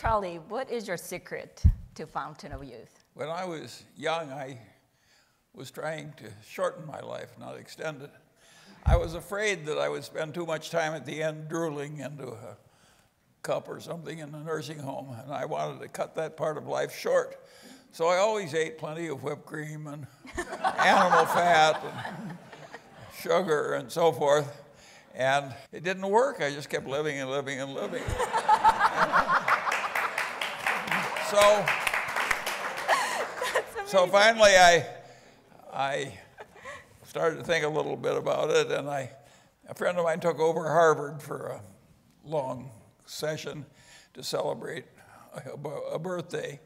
Charlie, what is your secret to Fountain of Youth? When I was young, I was trying to shorten my life, not extend it. I was afraid that I would spend too much time at the end drooling into a cup or something in a nursing home, and I wanted to cut that part of life short. So I always ate plenty of whipped cream and animal fat and sugar and so forth. And it didn't work. I just kept living and living and living. so, so finally, I, I started to think a little bit about it, and I, a friend of mine took over Harvard for a long session to celebrate a, a birthday.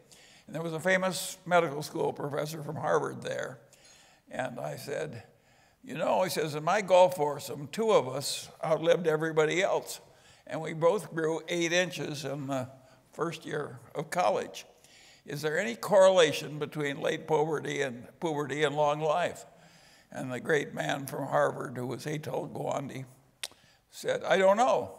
And there was a famous medical school professor from Harvard there. And I said, You know, he says, in my golf foursome, um, two of us outlived everybody else. And we both grew eight inches in the first year of college. Is there any correlation between late puberty and puberty and long life? And the great man from Harvard, who was Atul Gawande, said, I don't know.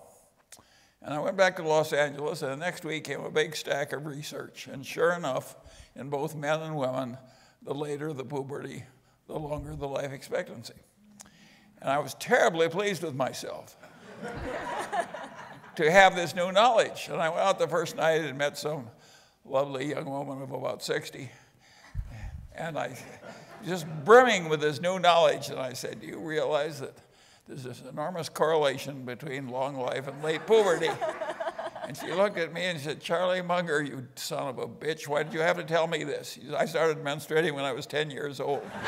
And I went back to Los Angeles, and the next week came a big stack of research. And sure enough, in both men and women, the later the puberty, the longer the life expectancy. And I was terribly pleased with myself to have this new knowledge. And I went out the first night and met some lovely young woman of about 60. And I just brimming with this new knowledge. And I said, Do you realize that there's this enormous correlation between long life and late puberty. and she looked at me and said, Charlie Munger, you son of a bitch, why did you have to tell me this? I started menstruating when I was 10 years old.